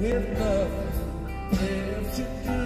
with nothing left to do.